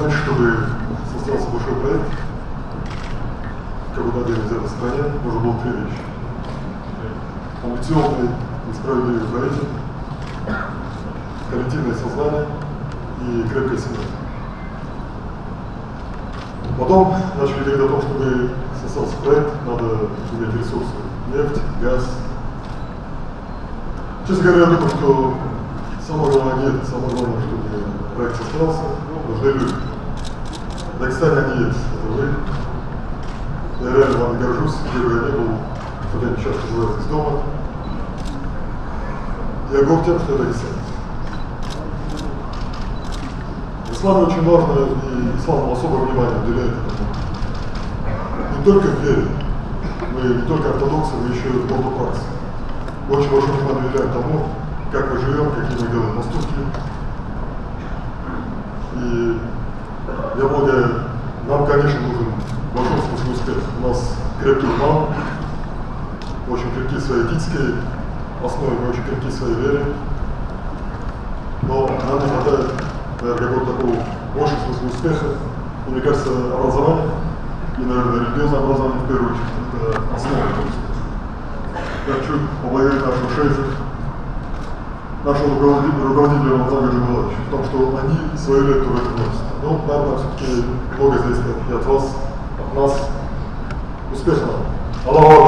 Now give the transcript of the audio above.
Раньше, чтобы состоялся большой проект, как бы надо взять в стране, нужно было три вещи. Амбициозный и справедливый коллективное сознание и крепкая семья. Потом начали говорить о том, чтобы состоялся проект, надо иметь ресурсы. Нефть, газ. Честно говоря, я думаю, что самое главное нет, самое главное, чтобы проект состоялся, нужны люди. В Дагестане они есть, это вы. Я реально вам горжусь, где бы я ни был, хотя я часто бываю из дома. Я горд тем, что Дагестан. Ислам очень важно, и ислам особое внимание уделяет этому. Не только в вере, мы не только ортодоксы, мы еще и ортопраксы. Очень большое внимание уделяем тому, как мы живем, какие мы делаем поступки. И я благодарю, нам, конечно, нужен в большом смысле успех. У нас крепкий умам, очень крепкие свои этические основы, мы очень крепкие в своей вере. Но нам не хватает наверное, какого-то такого большего смысла успеха. И мне кажется, образование, и, наверное, религиозное образование в первую очередь, это основа. Я хочу поблагодарить нашего шейха, нашего руководителя, руководителя Рамзана Гаджималовича, в том, что они свою лепту в этом вносят. Ну, наверное, все-таки много зависит и от вас, от нас. Аллаху Акбар!